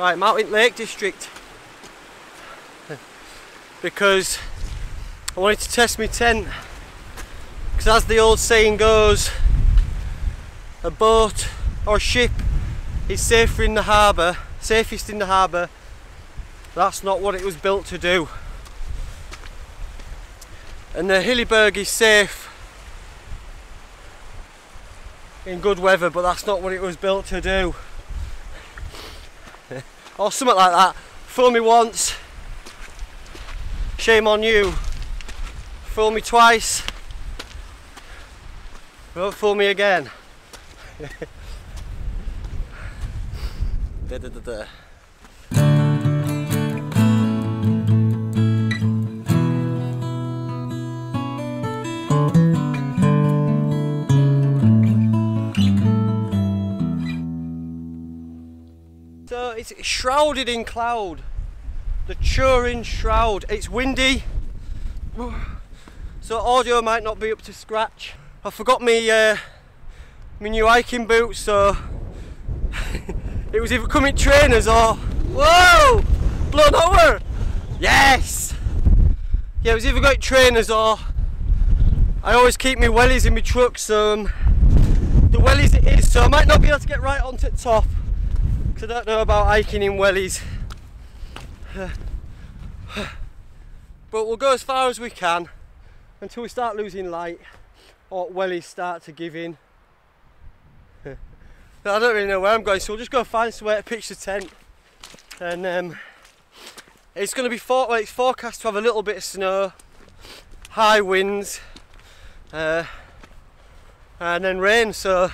Right, Mountain Lake District. because I wanted to test my tent. Because as the old saying goes, a boat or ship is safer in the harbour, safest in the harbour. That's not what it was built to do. And the Hilleberg is safe in good weather, but that's not what it was built to do. Or something like that. Fool me once, shame on you. Fool me twice, don't fool me again. da, da, da, it's shrouded in cloud. The Turin Shroud. It's windy. So audio might not be up to scratch. I forgot me uh, my new hiking boots so it was either coming trainers or whoa blown over yes yeah it was either going trainers or I always keep my wellies in my truck so um, the wellies it is so I might not be able to get right onto the top because I don't know about hiking in wellies but we'll go as far as we can until we start losing light or wellies start to give in I don't really know where I'm going, so we'll just go find somewhere to pitch the tent. And um, it's going to be for, well, it's forecast to have a little bit of snow, high winds, uh, and then rain. So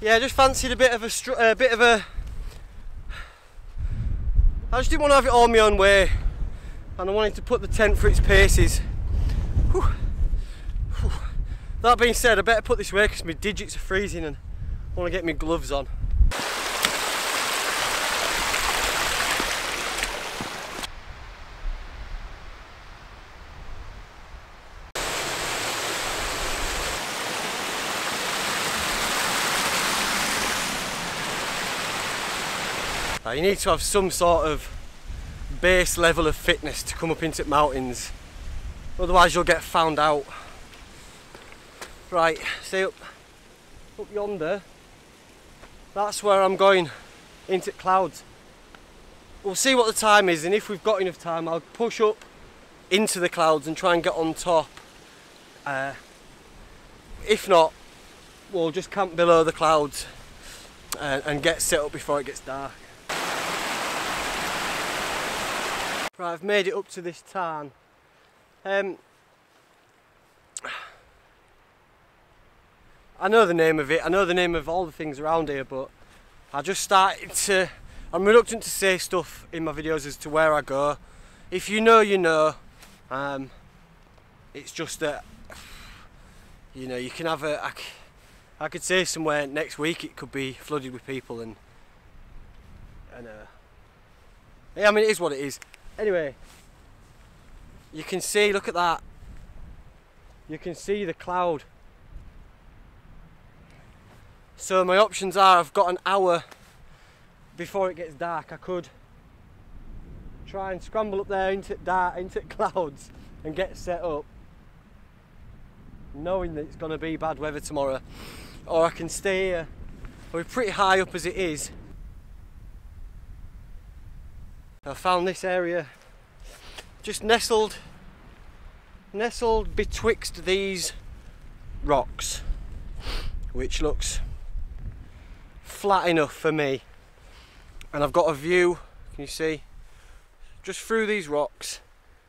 yeah, I just fancied a bit of a, a bit of a. I just didn't want to have it all my own way, and I wanted to put the tent for its paces. Whew. That being said, I better put this away because my digits are freezing and I want to get my gloves on. Now you need to have some sort of base level of fitness to come up into mountains otherwise you'll get found out Right, see up, up yonder, that's where I'm going into clouds. We'll see what the time is and if we've got enough time I'll push up into the clouds and try and get on top. Uh, if not, we'll just camp below the clouds and, and get set up before it gets dark. Right, I've made it up to this tarn. Um, I know the name of it, I know the name of all the things around here, but I just started to, I'm reluctant to say stuff in my videos as to where I go. If you know, you know. Um, it's just that, you know, you can have a, I, I could say somewhere next week it could be flooded with people and, and uh, yeah, I mean it is what it is. Anyway, you can see, look at that. You can see the cloud so my options are I've got an hour before it gets dark. I could try and scramble up there into dark into clouds and get set up knowing that it's going to be bad weather tomorrow or I can stay here we're pretty high up as it is I found this area just nestled nestled betwixt these rocks which looks flat enough for me. And I've got a view can you see? Just through these rocks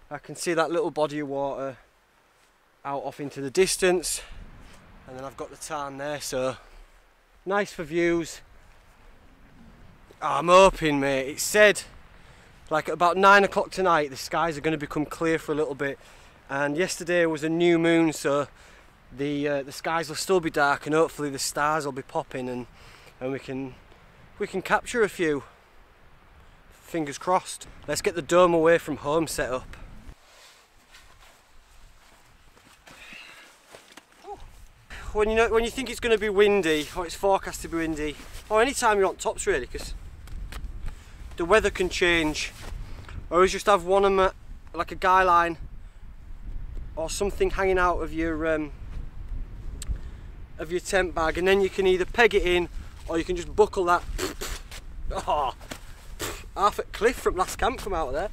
I can see that little body of water out off into the distance. And then I've got the tarn there so nice for views. I'm hoping mate it said like about nine o'clock tonight the skies are going to become clear for a little bit. And yesterday was a new moon so the uh, the skies will still be dark and hopefully the stars will be popping and and we can we can capture a few. Fingers crossed. Let's get the dome away from home set up. When you know when you think it's going to be windy or it's forecast to be windy or anytime you're on tops really because the weather can change. Always just have one of them like a guy line or something hanging out of your um, of your tent bag and then you can either peg it in or you can just buckle that oh, half a cliff from last camp from out of there.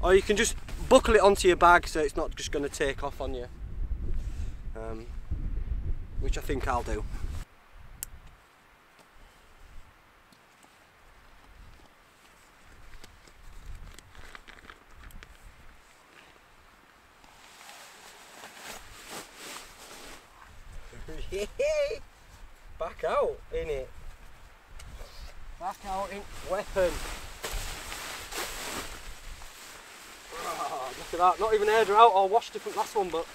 Or you can just buckle it onto your bag so it's not just going to take off on you. Um, which I think I'll do Back out in it. Back out in weapon. Oh, look at that, not even aired her out or washed it from last one, but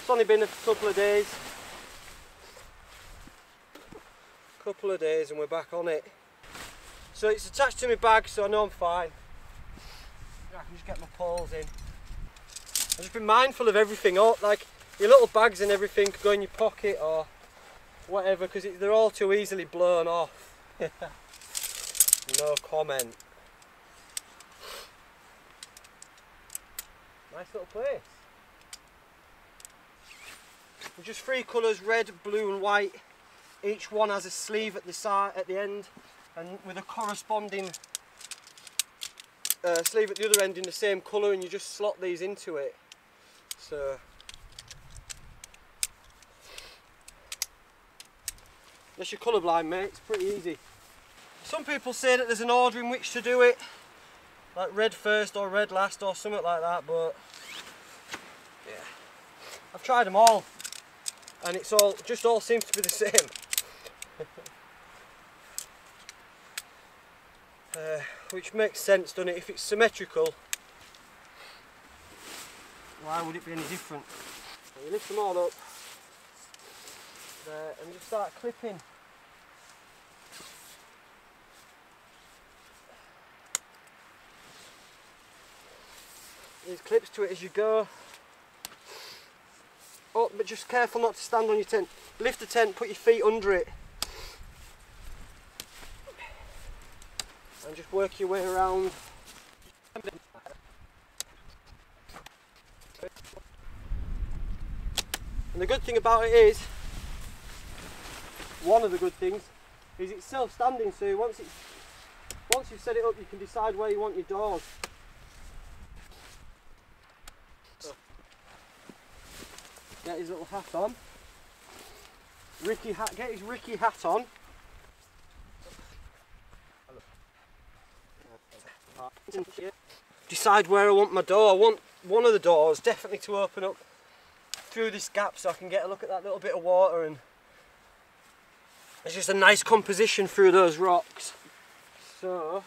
it's only been a couple of days. Couple of days and we're back on it. So it's attached to my bag, so I know I'm fine. I can just get my poles in. I've just been mindful of everything. Oh, like your little bags and everything could go in your pocket or whatever because they're all too easily blown off. no comment. Nice little place. just three colours, red, blue and white. Each one has a sleeve at the side, at the end and with a corresponding uh, sleeve at the other end in the same colour and you just slot these into it. So Unless you're colourblind mate, it's pretty easy. Some people say that there's an order in which to do it, like red first or red last or something like that, but yeah. I've tried them all and it's all, just all seems to be the same. uh, which makes sense, doesn't it? If it's symmetrical, why would it be any different? You lift them all up there and just start clipping these clips to it as you go. Oh, but just careful not to stand on your tent. Lift the tent, put your feet under it. And just work your way around. And the good thing about it is, one of the good things, is it's self-standing so once it's once you've set it up you can decide where you want your doors. Get his little hat on. Ricky hat, get his Ricky hat on. Decide where I want my door. I want one of the doors definitely to open up through this gap so I can get a look at that little bit of water and it's just a nice composition through those rocks. So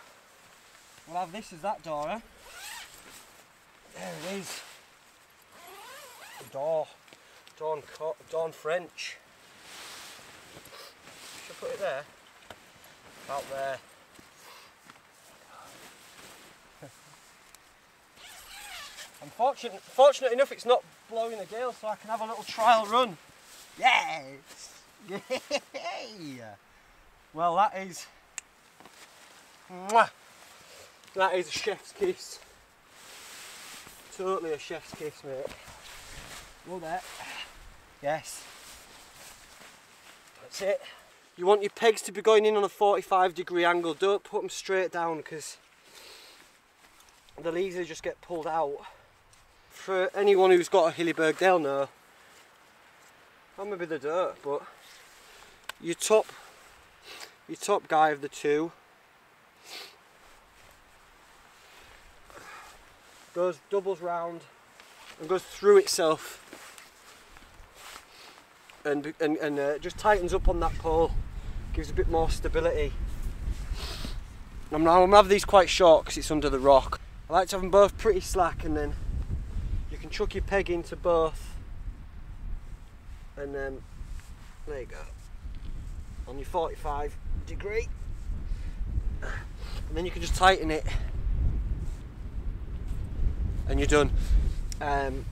we'll have this as that door. Eh? There it is. The door. Dawn, Dawn French. Should I put it there? Out there. I'm fortunate, fortunate enough it's not blowing a gale so I can have a little trial run. Yes! Yay! Well that is... Mwah, that is a chef's kiss. Totally a chef's kiss mate. Go there. Yes. That's it. You want your pegs to be going in on a 45 degree angle. Don't put them straight down because they'll easily just get pulled out. For anyone who's got a Hilleberg, they'll know. Or maybe the dirt, but your top, your top guy of the two goes doubles round and goes through itself and, and, and uh, just tightens up on that pole, gives a bit more stability. I'm, I'm gonna have these quite short because it's under the rock. I like to have them both pretty slack and then you can chuck your peg into both. And then there you go. On your 45 degree. And then you can just tighten it. And you're done. Um,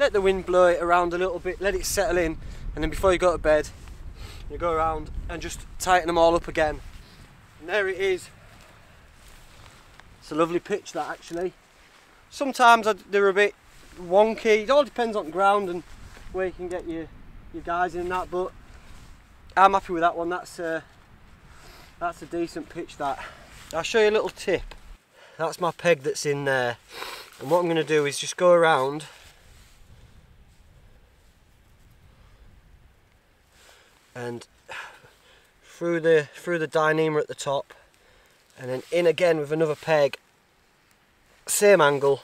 let the wind blow it around a little bit, let it settle in, and then before you go to bed, you go around and just tighten them all up again. And there it is. It's a lovely pitch that actually. Sometimes they're a bit wonky, it all depends on the ground and where you can get your, your guys in that, but I'm happy with that one, that's a, that's a decent pitch that. I'll show you a little tip. That's my peg that's in there. And what I'm going to do is just go around and through the through the Dyneema at the top and then in again with another peg same angle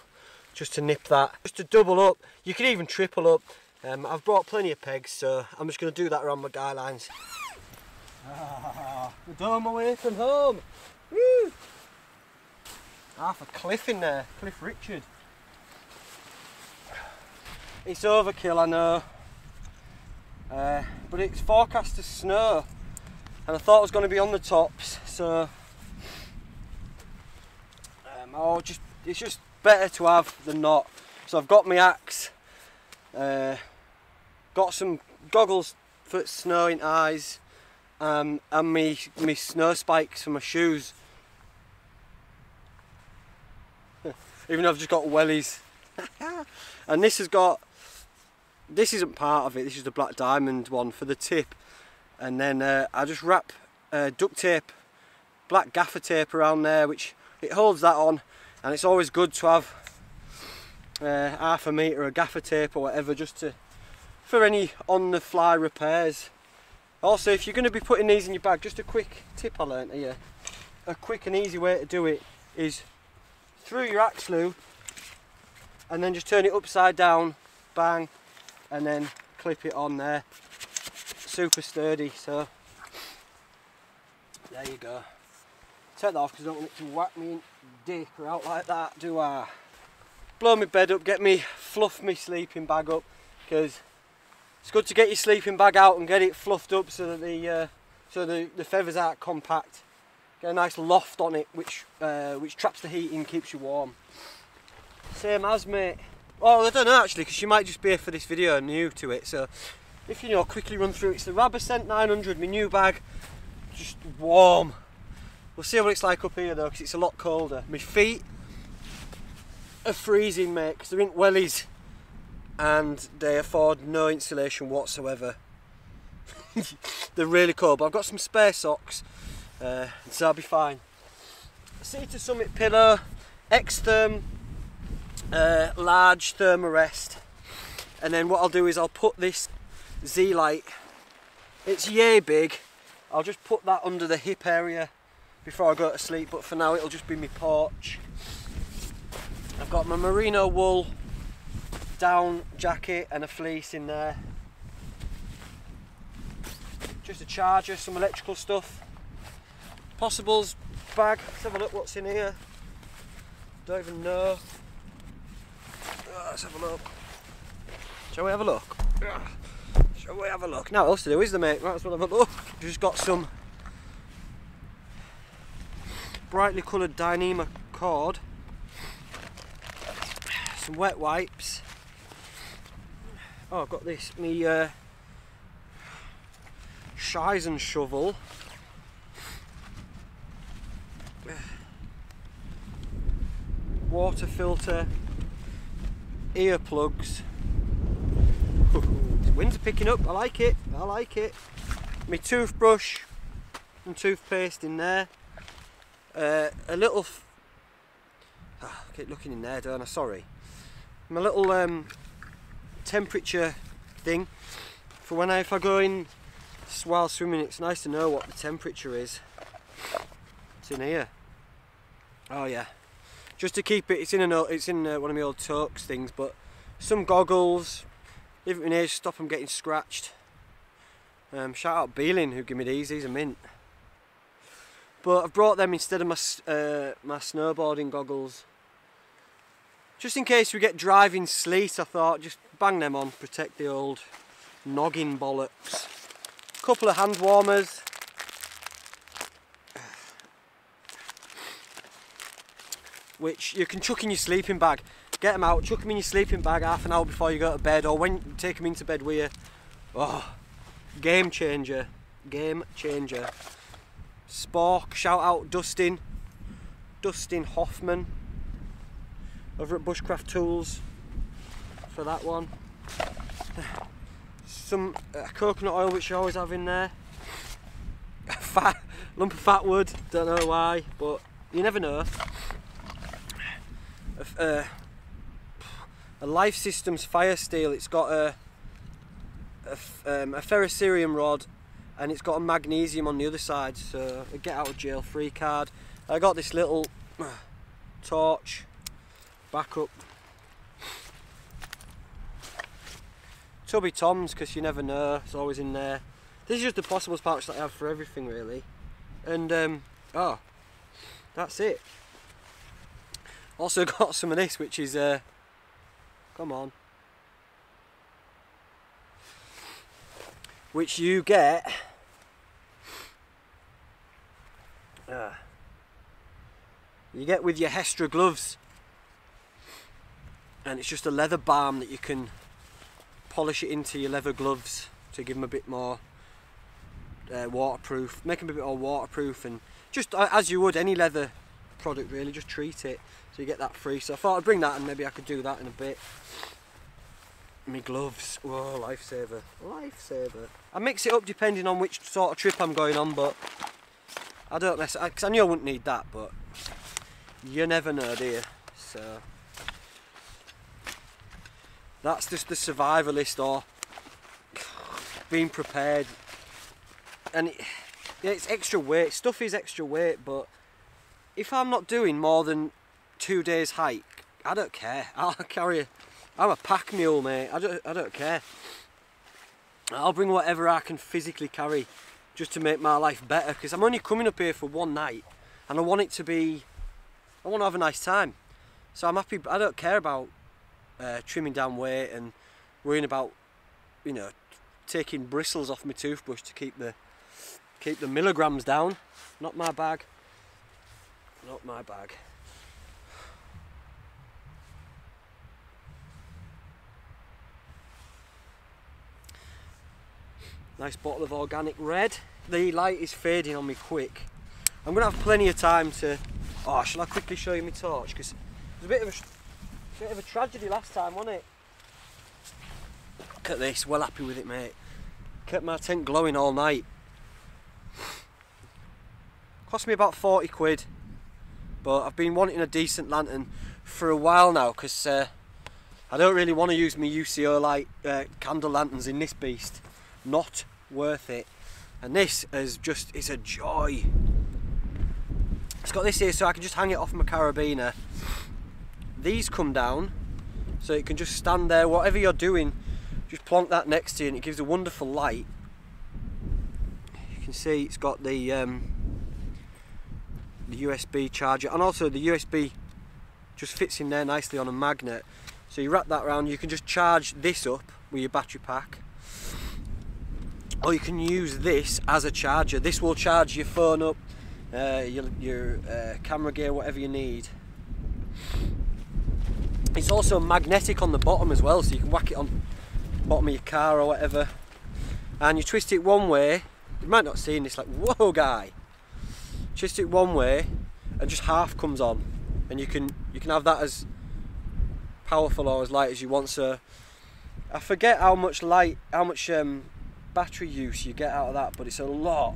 just to nip that. Just to double up you can even triple up. Um, I've brought plenty of pegs so I'm just going to do that around my guy lines. Ah, the dome away from home. Woo! half a cliff in there Cliff Richard. It's overkill I know uh, but it's forecast to snow and I thought it was going to be on the tops so um, oh, just it's just better to have than not. So I've got my axe uh, got some goggles for snowing eyes um, and me, me snow spikes for my shoes. Even though I've just got wellies. And this has got this isn't part of it this is the black diamond one for the tip. And then uh, I just wrap uh, duct tape black gaffer tape around there which it holds that on and it's always good to have uh, half a metre of gaffer tape or whatever just to for any on the fly repairs. Also if you're going to be putting these in your bag just a quick tip I learned here. A quick and easy way to do it is through your axe and then just turn it upside down bang and then clip it on there. Super sturdy so there you go. Take that off because I don't want it to whack me in dick or out like that do I? Blow my bed up get me fluff my sleeping bag up because it's good to get your sleeping bag out and get it fluffed up so that the uh, so the, the feathers aren't compact. Get a nice loft on it which uh, which traps the heat and keeps you warm. Same as mate well, I don't know actually, because you might just be here for this video new to it. So, if you know, quickly run through. It's the Rab Ascent 900, my new bag, just warm. We'll see what it's like up here though, because it's a lot colder. My feet are freezing, mate, because they're in wellies, and they afford no insulation whatsoever. they're really cold, but I've got some spare socks, uh, so I'll be fine. Sea Summit pillow, X-Therm uh, large thermarest and then what I'll do is I'll put this Z Lite it's yay big I'll just put that under the hip area before I go to sleep but for now it'll just be my porch. I've got my merino wool down jacket and a fleece in there. Just a charger, some electrical stuff. Possibles bag, let's have a look what's in here. Don't even know let's have a look. Shall we have a look? Shall we have a look? Now else to do is the mate, might as well have a look. Just got some brightly coloured Dyneema cord, some wet wipes. Oh, I've got this, me uh, Shizen shovel. Water filter earplugs. Winds are picking up, I like it, I like it. My toothbrush and toothpaste in there. Uh, a little, oh, I keep looking in there don't I, sorry. My little um, temperature thing for when I, if I go in while swimming it's nice to know what the temperature is. It's in here. Oh yeah, just to keep it. It's in a it's in uh, one of my old Toaks things, but some goggles. Leave it in here, stop them getting scratched. Um, shout out Beeling who gave me these. These are mint. But I've brought them instead of my uh, my snowboarding goggles. Just in case we get driving sleet, I thought just bang them on, protect the old noggin bollocks. Couple of hand warmers. Which you can chuck in your sleeping bag. Get them out, chuck them in your sleeping bag half an hour before you go to bed or when you take them into bed with you. Oh, game changer. Game changer. Spork, shout out Dustin. Dustin Hoffman over at Bushcraft Tools for that one. Some uh, coconut oil which you always have in there. Fat lump of fat wood, don't know why, but you never know. Uh, a Lifesystems fire steel. It's got a a, um, a ferrocerium rod and it's got a magnesium on the other side. So a get out of jail free card. I got this little torch backup. Tubby Toms because you never know. It's always in there. This is just the possibles pouch that I have for everything really. And um, oh, that's it. Also got some of this, which is uh, Come on. Which you get uh, you get with your Hestra gloves and it's just a leather balm that you can polish it into your leather gloves to give them a bit more uh, waterproof make them a bit more waterproof and just uh, as you would any leather product really just treat it so you get that free so I thought I'd bring that and maybe I could do that in a bit. My gloves. Whoa lifesaver. Lifesaver. I mix it up depending on which sort of trip I'm going on but I don't mess because I knew I wouldn't need that but you never know do you? So that's just the survivalist or being prepared. And it, yeah it's extra weight. Stuff is extra weight but if I'm not doing more than two days hike, I don't care. I'll carry I'm a pack mule, mate. I don't, I don't care. I'll bring whatever I can physically carry just to make my life better because I'm only coming up here for one night and I want it to be, I want to have a nice time. So I'm happy, I don't care about uh, trimming down weight and worrying about, you know, taking bristles off my toothbrush to keep the keep the milligrams down. Not my bag. Not my bag. Nice bottle of organic red. The light is fading on me quick. I'm to have plenty of time to... Oh, shall I quickly show you my torch? Because it was a bit of a, bit of a tragedy last time, wasn't it? Look at this, well happy with it, mate. Kept my tent glowing all night. Cost me about 40 quid but I've been wanting a decent lantern for a while now because uh, I don't really want to use my UCO light uh, candle lanterns in this beast not worth it. And this is just, it's a joy. It's got this here so I can just hang it off my carabiner. These come down so it can just stand there. Whatever you're doing just plonk that next to you and it gives a wonderful light. You can see it's got the um, the USB charger and also the USB just fits in there nicely on a magnet. So you wrap that around you can just charge this up with your battery pack or you can use this as a charger. This will charge your phone up uh, your, your uh, camera gear whatever you need. It's also magnetic on the bottom as well so you can whack it on bottom of your car or whatever. And you twist it one way. You might not see this like whoa guy. Twist it one way and just half comes on. And you can you can have that as powerful or as light as you want. So I forget how much light how much um, battery use you get out of that but it's a lot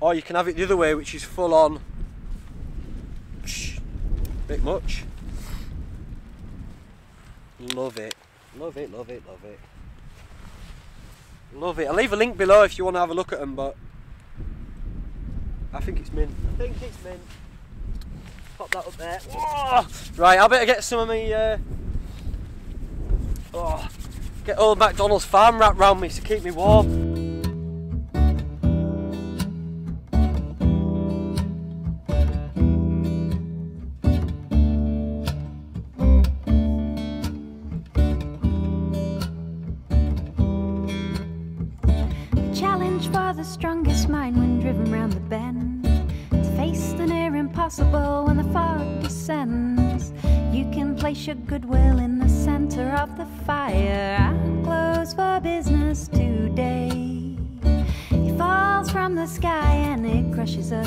or you can have it the other way which is full on bit much love it love it love it love it love it I'll leave a link below if you want to have a look at them but I think it's mint. I think it's mint. Pop that up there. Whoa! Right, I better get some of me. Uh, oh, get old McDonald's farm wrapped round me to keep me warm.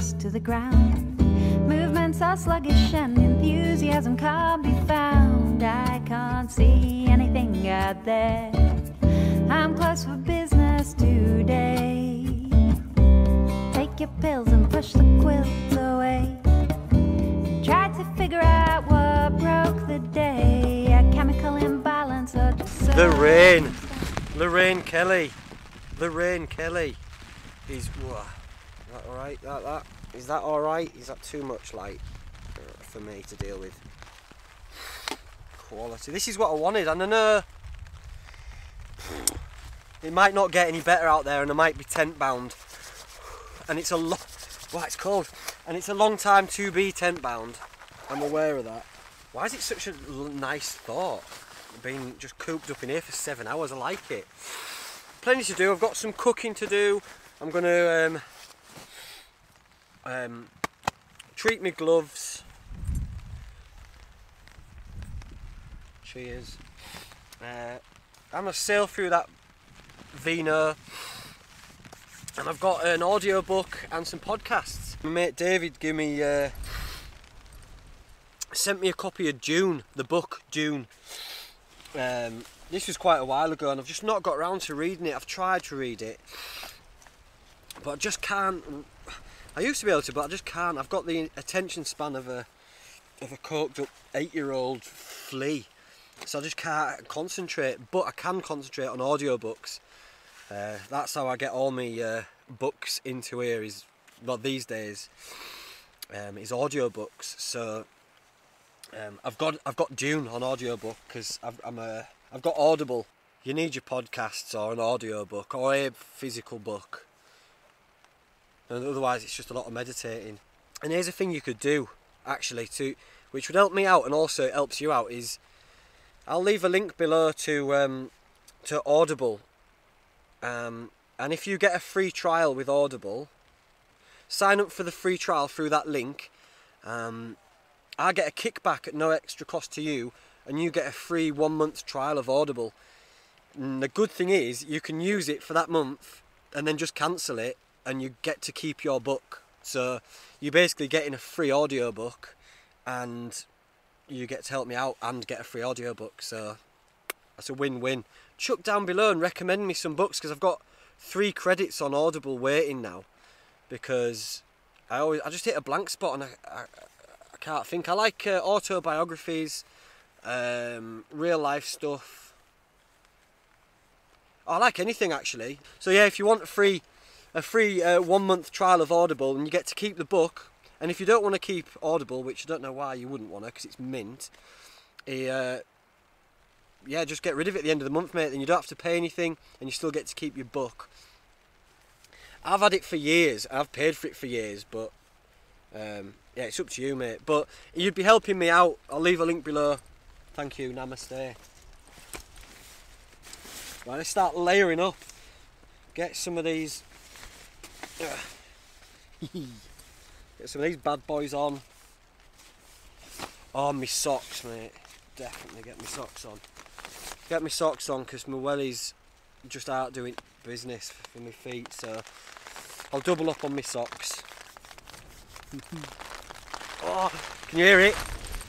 Crushes to the ground. Movements are sluggish and enthusiasm can't be found. I can't see anything out there. I'm closed for business today. Take your pills and push the quilt away. Tried to figure out what broke the day. A chemical imbalance or just The rain. Lorraine Kelly. Lorraine Kelly. Is whoa, that alright? That that is that alright? Is that too much light for me to deal with? Quality. This is what I wanted, and I know it might not get any better out there, and I might be tent bound. And it's a lot. What it's cold, And it's a long time to be tent bound. I'm aware of that. Why is it such a nice thought? Being just cooped up in here for seven hours, I like it. Plenty to do. I've got some cooking to do. I'm gonna um, um, treat gloves. Cheers. Uh, I'm gonna sail through that Vino, and I've got an audio book and some podcasts. My mate David gave me uh, sent me a copy of Dune, the book Dune. Um, this was quite a while ago, and I've just not got around to reading it. I've tried to read it, but I just can't. I used to be able to, but I just can't. I've got the attention span of a of a coked up eight year old flea, so I just can't concentrate. But I can concentrate on audiobooks. Uh, that's how I get all my uh, books into here. Is well these days um, is audiobooks. So um, I've got I've got Dune on audiobook because I'm a I've got Audible. You need your podcasts or an audiobook or a physical book. And otherwise it's just a lot of meditating. And here's a thing you could do actually to which would help me out and also helps you out is I'll leave a link below to um, to Audible. Um, and if you get a free trial with Audible, sign up for the free trial through that link. Um, I get a kickback at no extra cost to you, and you get a free one month trial of Audible. And the good thing is, you can use it for that month and then just cancel it, and you get to keep your book. So you're basically getting a free audiobook, and you get to help me out and get a free audiobook. So that's a win win. Chuck down below and recommend me some books because I've got three credits on Audible waiting now because I always I just hit a blank spot and I, I, I can't think. I like uh, autobiographies, um, real life stuff. I like anything actually. So yeah, if you want a free, a free uh, one month trial of Audible and you get to keep the book, and if you don't want to keep Audible, which I don't know why you wouldn't want to, because it's mint, uh, yeah, just get rid of it at the end of the month, mate. Then you don't have to pay anything, and you still get to keep your book. I've had it for years. I've paid for it for years, but um, yeah, it's up to you, mate. But you'd be helping me out. I'll leave a link below. Thank you. Namaste. Right, let's start layering up. Get some of these. Get some of these bad boys on. Oh, my socks, mate. Definitely get my socks on. Get my socks on because my wellies just out doing business for my feet, so I'll double up on my socks. oh, can you hear it?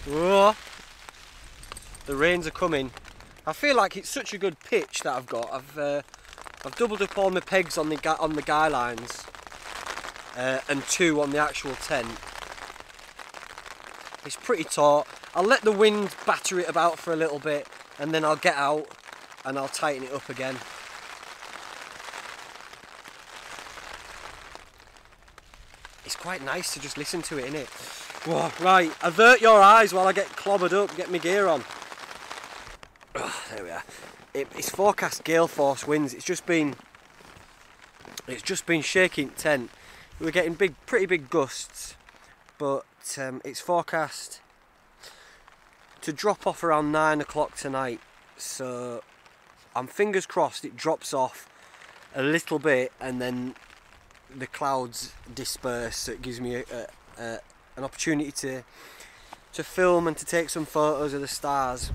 Oh, the rains are coming. I feel like it's such a good pitch that I've got. I've uh, I've doubled up all my pegs on the on the guy lines, uh, and two on the actual tent. It's pretty taut. I'll let the wind batter it about for a little bit, and then I'll get out and I'll tighten it up again. It's quite nice to just listen to it, innit? Whoa, right, avert your eyes while I get clobbered up, get my gear on. Oh, there we are. It, it's forecast gale force winds. It's just been, it's just been shaking tent. We were getting big, pretty big gusts, but um, it's forecast to drop off around nine o'clock tonight. So I'm fingers crossed it drops off a little bit and then the clouds disperse. So it gives me a, a, a, an opportunity to to film and to take some photos of the stars.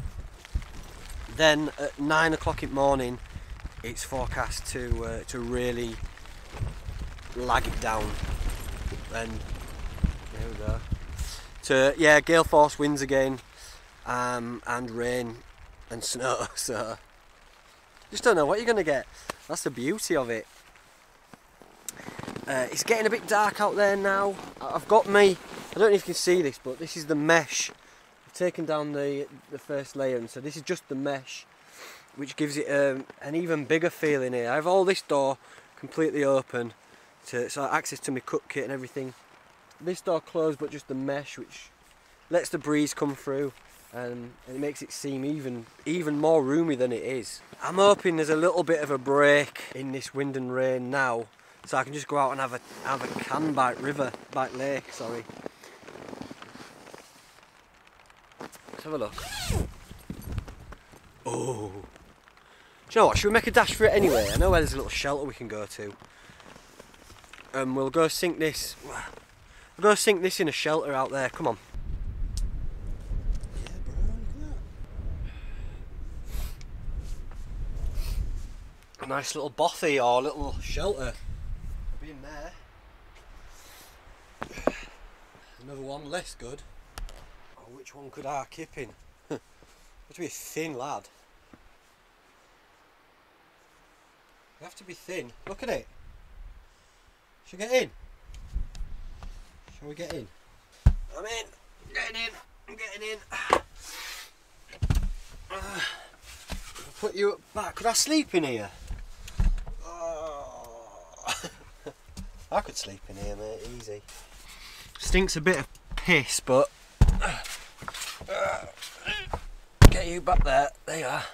Then at nine o'clock in the morning, it's forecast to uh, to really lag it down. And there we go. So yeah, gale force winds again, um, and rain and snow. So just don't know what you're gonna get. That's the beauty of it. Uh, it's getting a bit dark out there now. I've got me. I don't know if you can see this, but this is the mesh. I've taken down the the first layer, and so this is just the mesh, which gives it um, an even bigger feeling here. I have all this door completely open, to so access to my cut kit and everything. This door closed, but just the mesh, which lets the breeze come through. Um, and it makes it seem even even more roomy than it is. I'm hoping there's a little bit of a break in this wind and rain now, so I can just go out and have a have a can bite river, bite lake, sorry. Let's have a look. Oh. Do you know what? Should we make a dash for it anyway? I know where there's a little shelter we can go to. And um, we'll go sink this. We'll go sink this in a shelter out there. Come on. Yeah, bro, A nice little bothy or little shelter Been there. Another one less good. Oh, which one could I keep in? to be a thin lad. You have to be thin. Look at it. Should we get in? Shall we get in? I'm in. I'm getting in. I'm getting in. Uh, I'll put you back. Could I sleep in here? I could sleep in here, mate, easy. Stinks a bit of piss, but get you back there. There you are.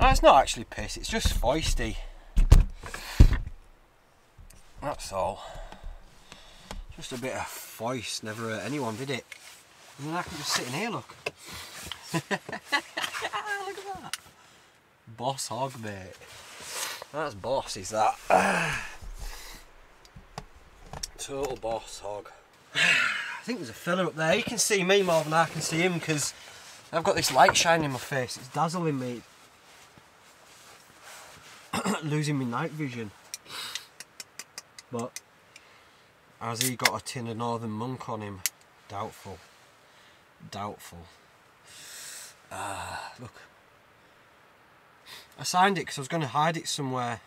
No, it's not actually piss. It's just foisty. That's all. Just a bit of foist. Never hurt anyone, did it? And then I can just sit in here. Look. look at that. Boss hog, mate. That's boss, is that? Total boss hog. I think there's a fella up there. You can see me more than I can see him because I've got this light shining in my face. It's dazzling me. Losing my night vision. But has he got a tin of Northern Monk on him? Doubtful. Doubtful. Ah, look. I signed it because I was going to hide it somewhere.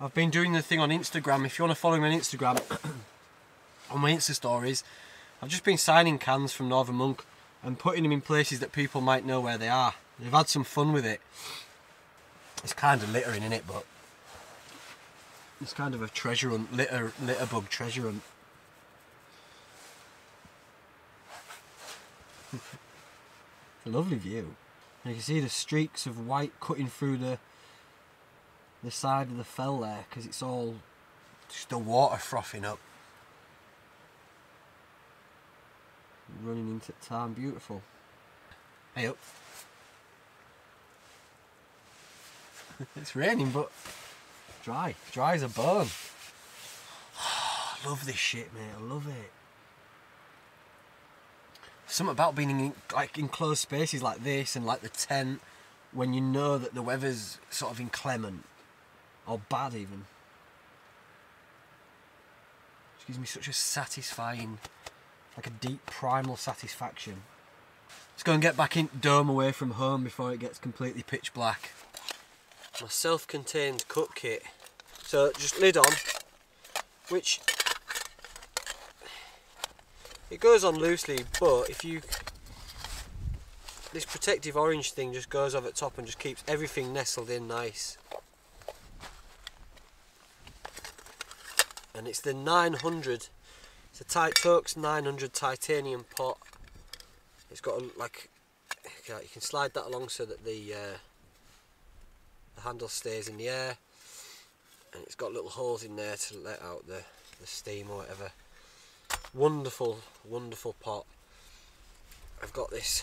I've been doing the thing on Instagram. If you want to follow me on Instagram, on my Insta stories, I've just been signing cans from Northern Monk and putting them in places that people might know where they are. They've had some fun with it. It's kind of littering in it, but it's kind of a treasure hunt, litter, litter bug treasure hunt. a lovely view. And you can see the streaks of white cutting through the the side of the fell there because it's all just the water frothing up. Running into town, beautiful. Hey up. it's raining but dry. Dry as a bone. I love this shit mate, I love it. Something about being in like enclosed spaces like this and like the tent when you know that the weather's sort of inclement or bad even. It gives me such a satisfying, like a deep primal satisfaction. Let's go and get back in dome away from home before it gets completely pitch black. My self-contained cut kit. So just lid on, which it goes on loosely, but if you this protective orange thing just goes over top and just keeps everything nestled in nice. and it's the 900 it's a Toaks 900 titanium pot it's got a, like you can slide that along so that the uh, the handle stays in the air and it's got little holes in there to let out the, the steam or whatever wonderful wonderful pot I've got this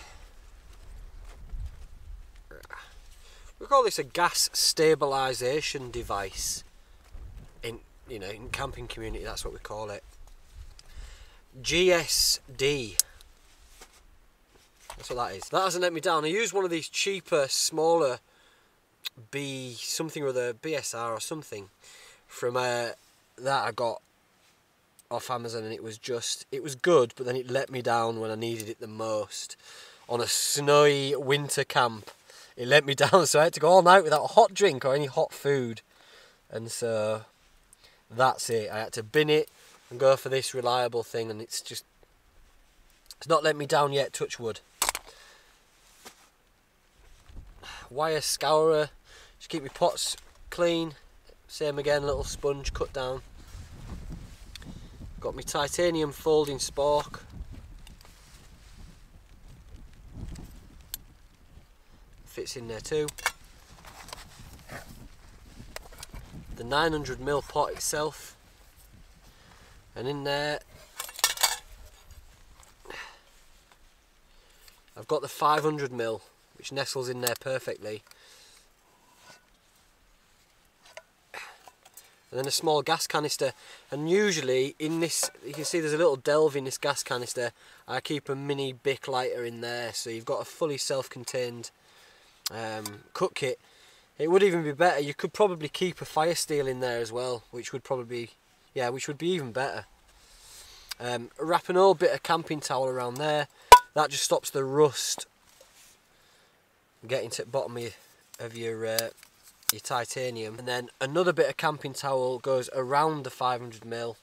we call this a gas stabilization device in you know, in camping community, that's what we call it. GSD. That's what that is. That hasn't let me down. I used one of these cheaper, smaller B something or other BSR or something from uh, that I got off Amazon, and it was just it was good, but then it let me down when I needed it the most. On a snowy winter camp, it let me down, so I had to go all night without a hot drink or any hot food, and so that's it. I had to bin it and go for this reliable thing, and it's just it's not let me down yet. Touch wood. Wire scourer, just keep my pots clean. Same again, little sponge cut down. Got my titanium folding spork. Fits in there too. The 900ml pot itself. And in there I've got the 500ml which nestles in there perfectly. and then a small gas canister. And usually in this you can see there's a little delve in this gas canister. I keep a mini Bic lighter in there so you've got a fully self-contained um, cook kit. It would even be better. You could probably keep a fire steel in there as well which would probably yeah which would be even better. Um, wrap an old bit of camping towel around there. That just stops the rust getting to the bottom of your uh, your titanium. And then another bit of camping towel goes around the 500ml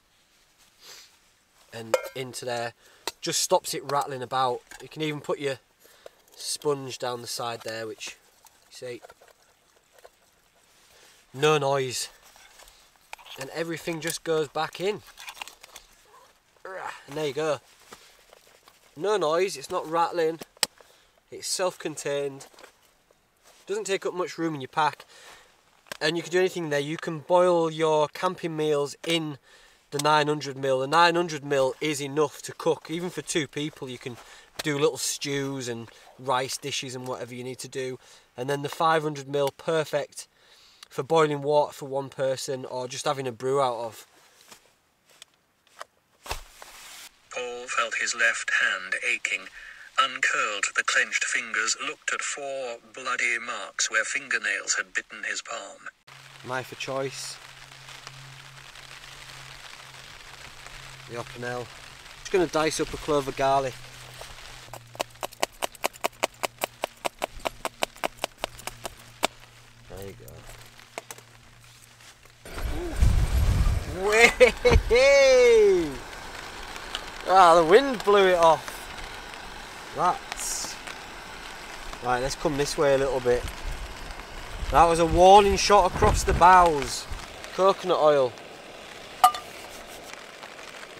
and into there. Just stops it rattling about. You can even put your sponge down the side there which you see no noise. And everything just goes back in. And there you go. No noise. It's not rattling. It's self-contained doesn't take up much room in your pack and you can do anything there. You can boil your camping meals in the 900 mil. The 900 mil is enough to cook, even for two people. You can do little stews and rice dishes and whatever you need to do. And then the 500 mil, perfect for boiling water for one person or just having a brew out of. Paul felt his left hand aching uncurled the clenched fingers, looked at four bloody marks where fingernails had bitten his palm. Knife of choice. The Opinel. Just going to dice up a clove of garlic. There you go. Way! Ah, the wind blew it off. That's... Right, let's come this way a little bit. That was a warning shot across the bows. Coconut oil.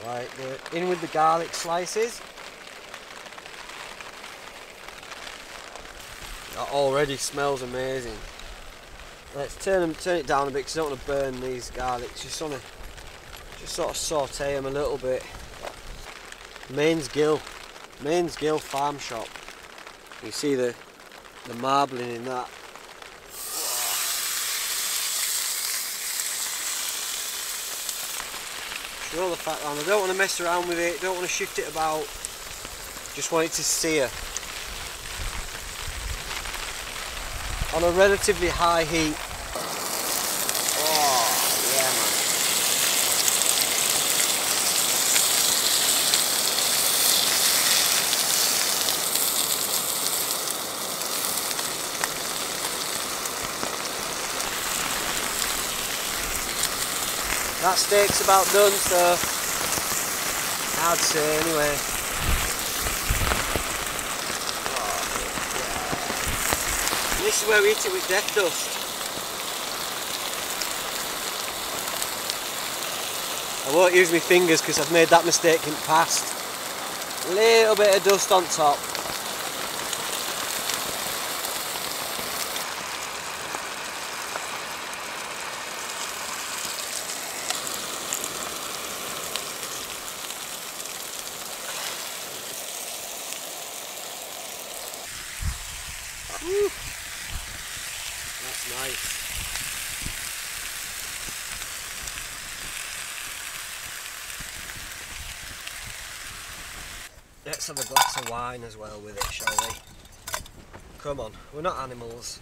Right, in with the garlic slices. That already smells amazing. Let's turn them, turn it down a bit because I don't want to burn these garlics. Just want to, just sort of saute them a little bit. Mainsgill. Mainsgill Farm Shop. You see the the marbling in that. Roll the fat around. I don't want to mess around with it, don't want to shift it about. Just want it to sear. On a relatively high heat That steak's about done, so I'd say anyway. Oh. This is where we eat it with death dust. I won't use my fingers because I've made that mistake in the past. Little bit of dust on top. Wine as well with it, shall we? Come on, we're not animals.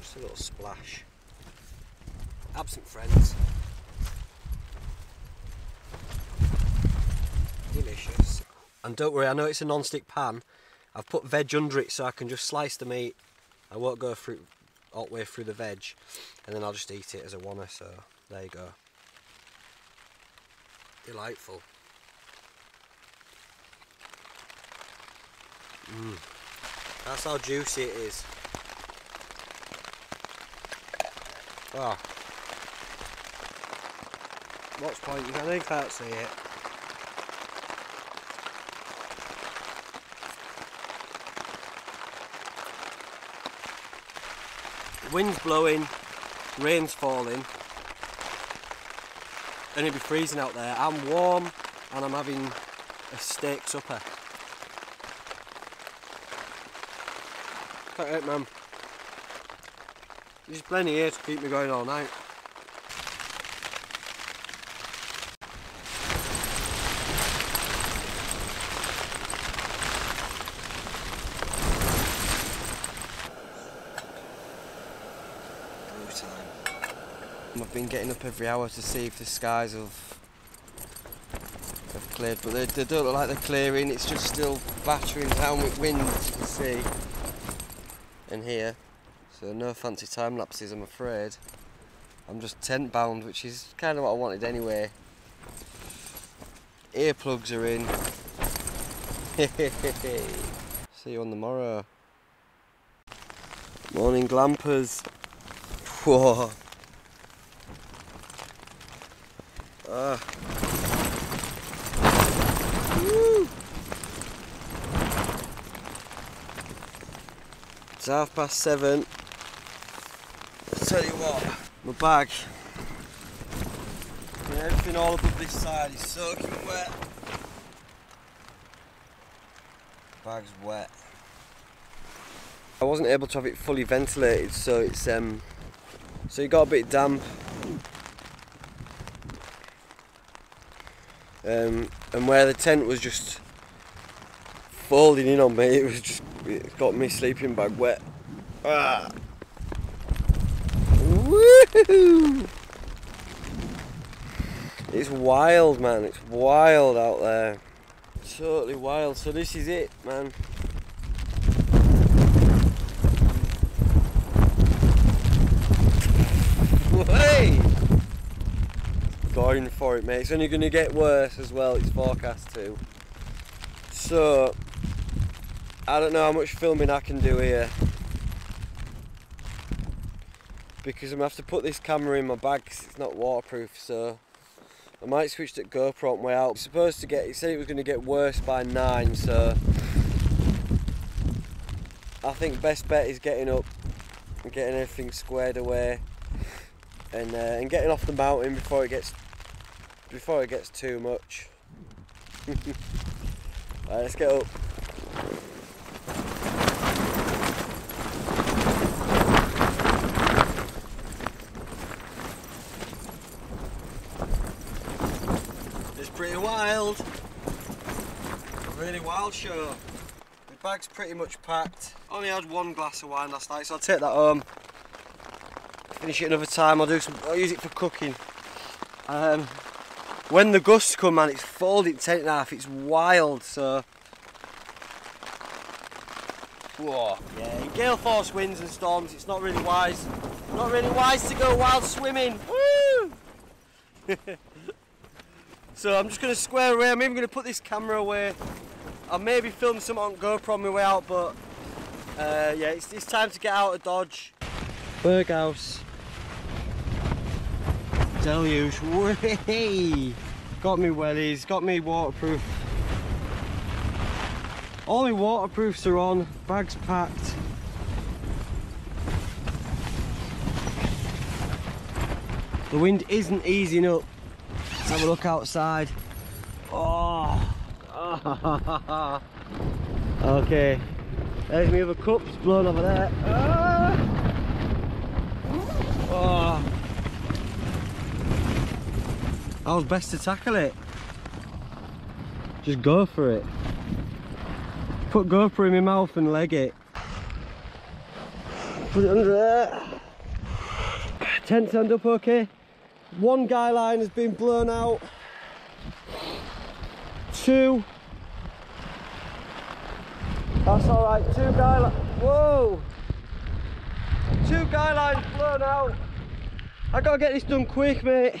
Just a little splash. Absent friends. Delicious. And don't worry, I know it's a non-stick pan. I've put veg under it so I can just slice the meat. I won't go through all the way through the veg, and then I'll just eat it as a wanna. So there you go. Delightful. Mm. That's how juicy it is. Oh. What's point? You can't, can't see it. Wind's blowing, rain's falling, and it'll be freezing out there. I'm warm and I'm having a steak supper. Can't wait, man. There's plenty here to keep me going all night. I've been getting up every hour to see if the skies have, have cleared, but they, they don't look like they're clearing. It's just still battering down with wind, as you can see, in here. So no fancy time lapses, I'm afraid. I'm just tent bound, which is kind of what I wanted anyway. Earplugs are in. See you on the morrow. Morning glampers. Whoa. Ah. Woo. It's half past seven. I'll tell you what, my bag. everything all above this side is soaking wet. Bag's wet. I wasn't able to have it fully ventilated, so it's um, so it got a bit damp. Um, and where the tent was just folding in on me, it was just it got me sleeping bag wet. Ah. Woohoo! It's wild, man. It's wild out there. Totally wild. So this is it, man. Hey! Going for it, mate. It's only going to get worse as well. It's forecast to. So, I don't know how much filming I can do here because I'm going to have to put this camera in my bag it's not waterproof so I might switch to GoPro on way out. It's supposed to get, it said it was going to get worse by 9 so I think best bet is getting up and getting everything squared away and, uh, and getting off the mountain before it gets before it gets too much. right, let's get up. It's pretty wild. A really wild show. The bag's pretty much packed. Only had one glass of wine last night, so I'll take that home. Finish it another time. I'll do some. I'll use it for cooking. Um, when the gusts come, man, it's folded tent in half. It's wild. So. Whoa. Yeah, in gale force winds and storms, it's not really wise. Not really wise to go wild swimming. So I'm just going to square away. I'm even going to put this camera away. I'll maybe film some on GoPro on my way out, but uh, yeah, it's, it's time to get out of Dodge. Berghaus. Deluge. Way! Got me wellies, got me waterproof. All my waterproofs are on, bags packed. The wind isn't easing up. Let's have a look outside. Oh! okay. There's me other cups blown over there. Oh. How's best to tackle it? Just go for it. Put GoPro in my mouth and leg it. Put it under there. Tent stand up okay. One guy line has been blown out. Two. That's alright, two guy li- Whoa! Two guy lines blown out. I gotta get this done quick, mate.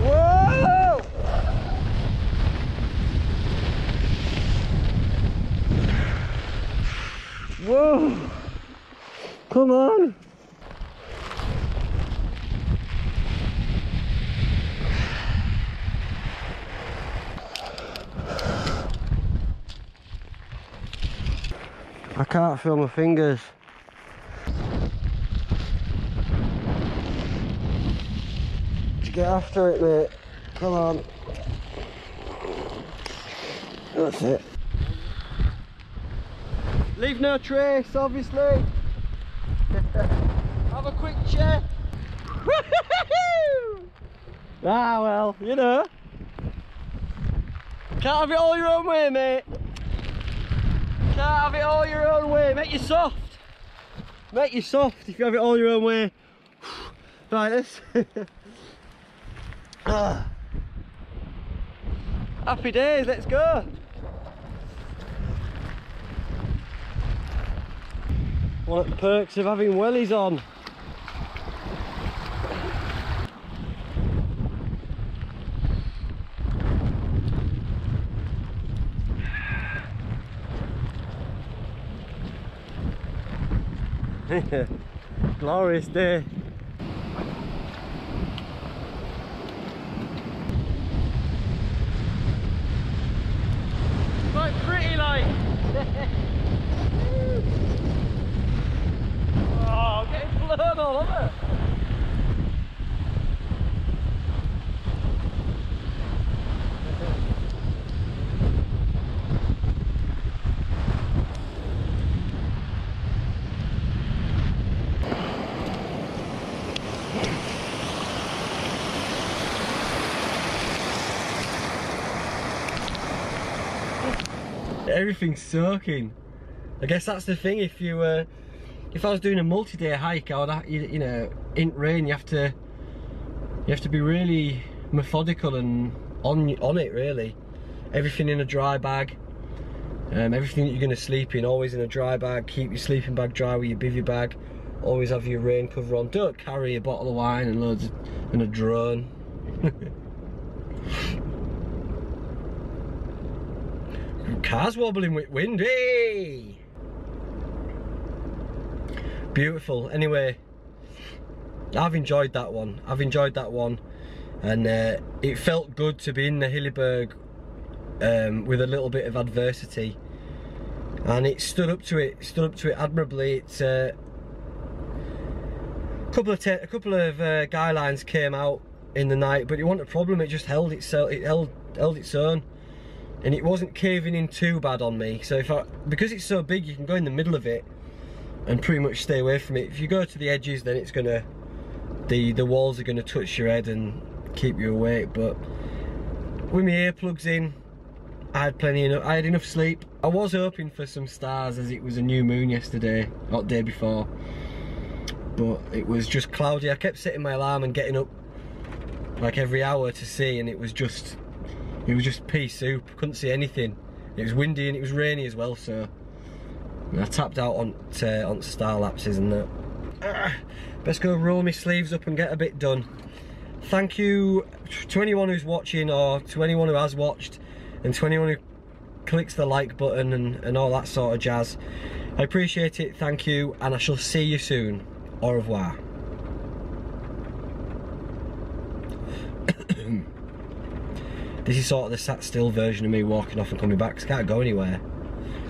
Whoa! Whoa! Come on! I can't feel my fingers. Get after it, mate. Come on. That's it. Leave no trace, obviously. Have a quick check. ah, well, you know. Can't have it all your own way, mate. Can't have it all your own way. Make you soft. Make you soft if you have it all your own way. Right, let's. Ah. Happy days, let's go. One of the perks of having wellies on. Glorious day. Quite pretty like. oh, getting blown all over. Everything's soaking. I guess that's the thing. If you, uh, if I was doing a multi-day hike, I would, ha- you, you know, in rain, you have to, you have to be really methodical and on on it really. Everything in a dry bag. Um, everything that you're going to sleep in, always in a dry bag. Keep your sleeping bag dry with your bivy bag. Always have your rain cover on. Don't carry a bottle of wine and loads and a drone. Cars wobbling with wind, hey! Beautiful. Anyway, I've enjoyed that one. I've enjoyed that one, and uh, it felt good to be in the Hilleberg um, with a little bit of adversity, and it stood up to it. Stood up to it admirably. It's uh, a couple of a couple of uh, guy lines came out in the night, but it wasn't a problem. It just held itself. It held held its own and it wasn't caving in too bad on me. So if I because it's so big you can go in the middle of it and pretty much stay away from it. If you go to the edges then it's gonna the the walls are gonna touch your head and keep you awake. But with my earplugs in I had plenty enough I had enough sleep. I was hoping for some stars as it was a new moon yesterday not day before. But it was just cloudy. I kept setting my alarm and getting up like every hour to see and it was just it was just pea soup, couldn't see anything. It was windy and it was rainy as well, so I tapped out on to, on star lapses and that. Ah, best go roll my sleeves up and get a bit done. Thank you to anyone who's watching or to anyone who has watched and to anyone who clicks the like button and, and all that sort of jazz. I appreciate it, thank you, and I shall see you soon. Au revoir. This is sort of the sat still version of me walking off and coming back 'cause I can't go anywhere.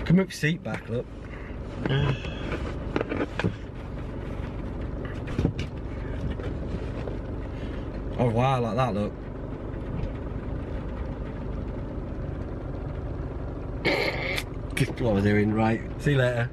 Come up seat back, look. Oh wow, like that, look. what am I doing? Right. See you later.